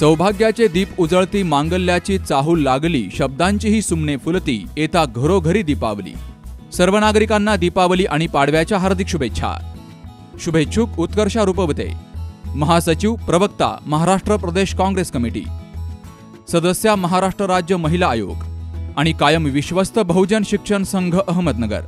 सौभाग्याचे दीप उजळती मांगल्याची चाहूल लागली शब्दांचीही सुमने फुलती येता घरोघरी दीपावली. सर्व नागरिकांना दीपावली आणि पाडव्याच्या हार्दिक शुभेच्छा. शुभेच्छुक उत्कर्षा रूपवते. महासचिव प्रवक्ता महाराष्ट्र प्रदेश काँग्रेस कमिटी. सदस्या महाराष्ट्र राज्य महिला आयोग. आणि कायम विश्वस्त बहुजन शिक्षण संघ अहमदनगर.